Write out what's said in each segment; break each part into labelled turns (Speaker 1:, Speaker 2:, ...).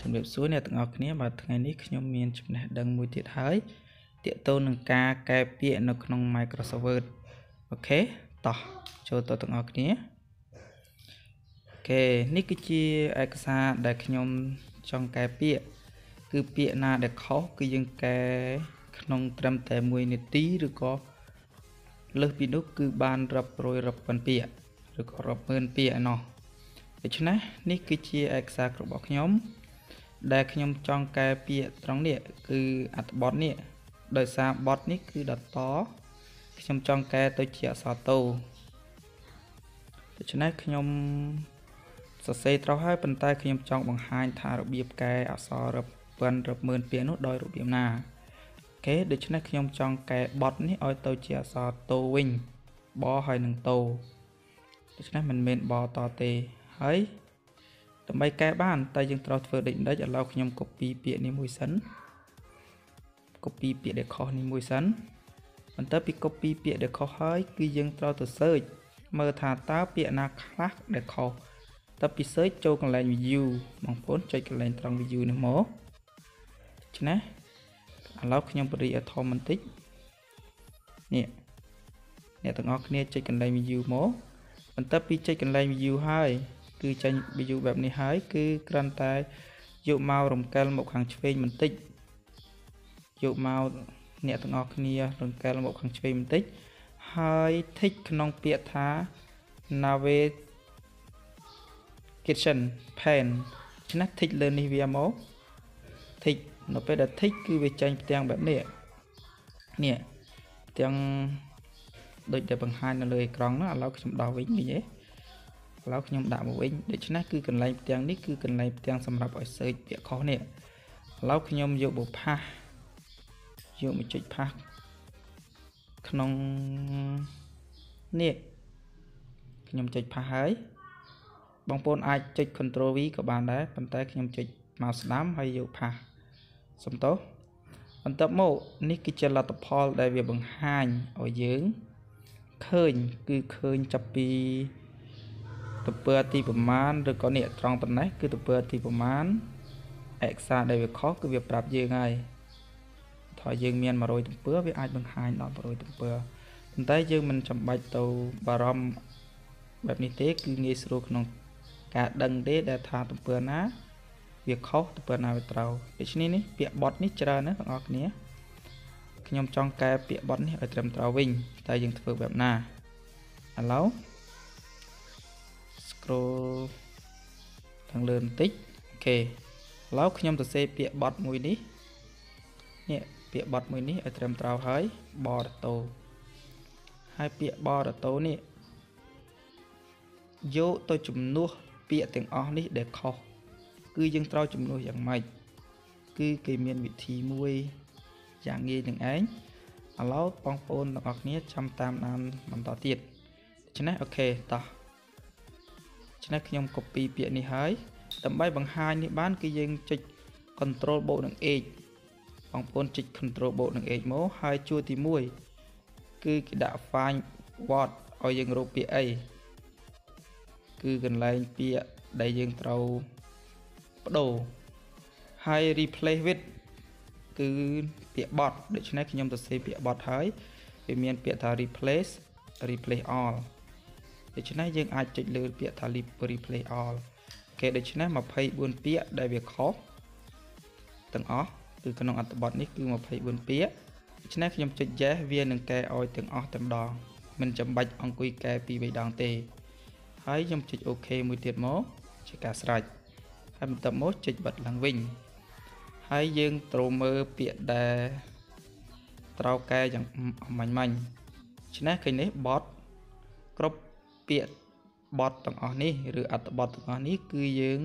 Speaker 1: ជំរាបសួរអ្នកទាំងអស់គ្នាបាទថ្ងៃនេះខ្ញុំមានចំណេះដឹងមួយទៀតហើយទាក់ទងនឹងការកែពាក្យនៅក្នុង Microsoft Word អូខេតោះចូលទៅទាំងអស់គ្នាអូខេនេះគឺជាឯកសារដែលខ្ញុំចង់កែពាក្យគឺពាក្យណាដែលខុសគឺយើងកែក្នុងត្រឹមតែ1នាទីឬក៏លើសពីនោះគឺបានរាប់រយរាប់ពាន់ពាក្យឬក៏រាប់ម៉ឺនពាក្យឯណោះដូច្នេះនេះគឺជាឯកសាររបស់ខ្ញុំ ដែលខ្ញុំចង់កែពាក្យត្រង់នេះគឺអត្ថបទនេះដោយសារបទនេះគឺដតខ្ញុំចង់កែទៅជាអក្សរតូដូច្នេះខ្ញុំសរសេរត្រូវហើយប៉ុន្តែខ្ញុំចង់បង្ហាញថារបៀបកែអក្សររាប់ពាន់រាប់ម៉ឺនពាក្យនោះដោយរបៀបណាអូខេដូច្នេះខ្ញុំចង់កែបទនេះឲ្យទៅជាអក្សរតូវិញបហើយនឹងតូដូច្នេះមិនមែនបតទេហើយ ដើម្បីកែបាន តែយើងត្រូវធ្វើដូចម្ដេចឥឡូវខ្ញុំ copy ពាក្យនេះមួយសិន copy ពាក្យដែលខុសនេះមួយសិនបន្ទាប់ពី copy ពាក្យដែលខុសហើយ គឺយើងត្រូវទៅ search មើលថាតើពាក្យណាខ្លះដែលខុសតើពី search ចូលកន្លែង view បងប្អូនចុចកន្លែងត្រង់ view នេះមកដូច្នេះឥឡូវខ្ញុំបរិយាធមបន្តិចនេះអ្នកទាំងអស់គ្នាចុចកន្លែង view មកបន្ទាប់ពីចុចកន្លែង view ហើយ គឺចេញ view បែបនេះហើយគឺគ្រាន់តែយកមករំកិលមកខាងឆ្វេងបន្តិចយកមកអ្នកទាំងអស់គ្នារំកិលមកខាងឆ្វេងបន្តិចហើយ tick ក្នុងពាក្យថា navigation pane ឆ្នេះ tick លើនេះវាមក tick នៅពេលដែល tick គឺវាចេញផ្ទាំងបែបនេះនេះផ្ទាំងដូចដែលបង្ហាញនៅលើអេក្រង់នោះឥឡូវខ្ញុំដោះវិញវិញទេ ឥឡូវខ្ញុំដាក់មកវិញដូច្នេះគឺកន្លែងផ្ទាំងនេះគឺកន្លែងផ្ទាំងសម្រាប់ឲ្យ search ពាក្យខុសនេះឥឡូវខ្ញុំយកបុផាសយកមកចុចផាសក្នុងនេះខ្ញុំចុចផាសហើយបងប្អូនអាចចុច Ctrl V ក៏បានដែរប៉ុន្តែខ្ញុំចុច mouse ស្ដាំហើយយកផាសសំទោសបន្ទាប់មកនេះគឺជាលទ្ធផលដែលវាបង្ហាញឲ្យយើងឃើញគឺឃើញចាប់ពី ទៅពើទីប្រមាណឬក៏នេះត្រង់ប៉ុណ្ណេះគឺទៅពើទីប្រមាណអេក្សាដែលវាខុសគឺវាប្រាប់យើងហើយថាយើងមាន100ទំពើវាអាចបង្ហាញដល់100ទំពើប៉ុន្តែយើងមិនចាំបាច់ទៅបារម្ភបែបនេះទេ គឺងាយស្រួលក្នុងការដឹងទេដែលថាទំពើណា វាខុសទំពើណាវាត្រូវដូច្នេះនេះពាក្យបត់នេះច្រើនណាស់បងប្អូនគ្នាខ្ញុំចង់កែពាក្យបត់នេះឲ្យត្រឹមត្រូវវិញតែយើងធ្វើបែបណាឥឡូវ scroll ខាងលើបន្តិចអូខេឥឡូវខ្ញុំសរសេរពាក្យបត់មួយនេះនេះពាក្យបត់មួយនេះឲ្យត្រឹមត្រូវហើយបរតូហើយពាក្យបរតូនេះយកទៅជំនួសពាក្យទាំងអស់នេះដែលខុសគឺយើងត្រូវជំនួសយ៉ាងម៉េចគឺគេមានវិធីមួយយ៉ាងងាយនឹងឯងឥឡូវបងប្អូនទាំងអស់គ្នាចាំតាមដានបន្តទៀតដូច្នេះអូខេតោះ ដូច្នេះខ្ញុំ copy ពាក្យនេះហើយដើម្បីបង្ហាញនេះបានគឺយើងចុច control បូកនឹង h បងប្អូនចុច control បូកនឹង h មកហើយជួរទី1គឺគេដាក់ find what ឲ្យយើងរកពាក្យអីគឺកន្លែងពាក្យដែលយើងត្រូវបដូរហើយ replace with គឺពាក្យ bot ដូច្នេះខ្ញុំទៅសេពាក្យ bot ហើយវាមានពាក្យថា replace replace all ដូច្នេះយើងអាចចុចលើពាក្យថា replace all គេដូច្នេះ24ពាក្យដែលវាខុសទាំងអស់គឺក្នុងអត្ថបទនេះគឺ24ពាក្យដូច្នេះខ្ញុំចុច yes វានឹងកែឲ្យទាំងអស់តែម្ដងមិនចាំបាច់អង្គុយកែពីរបីដងទេ ហើយខ្ញុំចុច OK មួយទៀតមកជាការស្រេចហើយបន្ទាប់មកចុចបិទឡើងវិញហើយយើងត្រូវមើលពាក្យដែលត្រូវកែយ៉ាងមាញ់មាញ់ដូច្នេះឃើញនេះ bot គ្រប់ ពាក្យបទទាំងអស់នេះឬអត្ថបទទាំងអស់នេះគឺយើង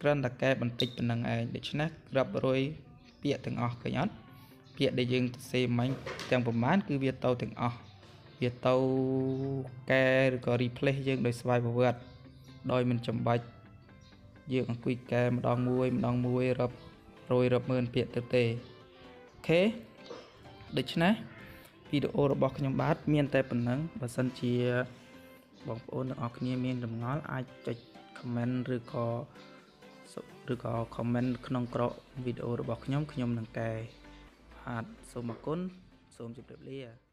Speaker 1: គ្រាន់តែកែបន្តិចប៉ុណ្្នឹងឯងដូច្នេះរាប់រយពាក្យទាំងអស់ឃើញអត់ពាក្យដែលយើងសរសេរមាញ់ទាំងប្រមាណគឺវាទៅទាំងអស់វាទៅកែឬក៏ replace យើងដោយស្វ័យប្រវត្តិដោយមិនចាំបាច់យើងអង្គុយកែម្ដងមួយម្ដងមួយរាប់រយរាប់ម៉ឺនពាក្យទៅទេអូខេដូច្នេះ វីដេអូរបស់ខ្ញុំបាទមានតែប៉ុណ្ណឹងបើសិនជាបងប្អូនទាំងអស់គ្នាមានចម្ងល់អាចចុច comment ឬក៏សឬក៏ comment ក្នុងក្រោមវីដេអូរបស់ខ្ញុំខ្ញុំនឹងកែបាទសូមអរគុណសូមជម្រាបលា